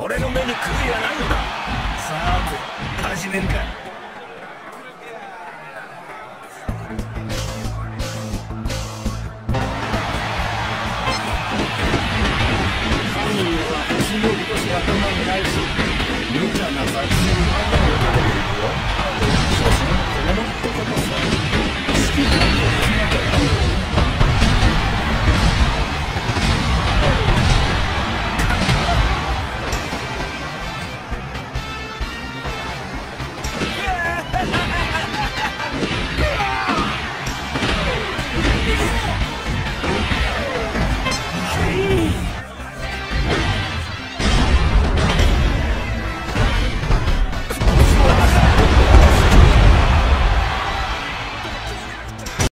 俺の目に狂いはないのださあ始めるか。は星のことしか頭にないし無茶な作戦だ